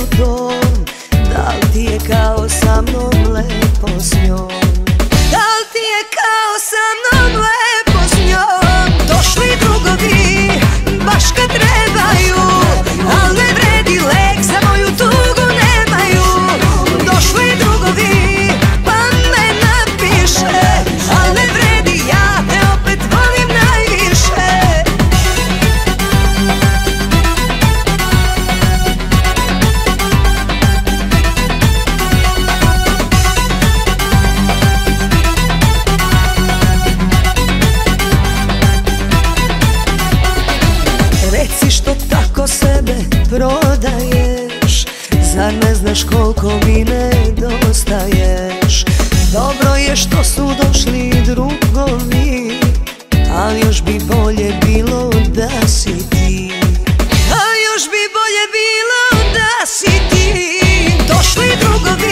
to door. prodaješ? Zar ne znaš koliko mi nedostaješ? Dobro je što su došli drugovi Ali još bi bolje bilo da si ti. Ali još bi bolje bilo da si ti. Došli drugovi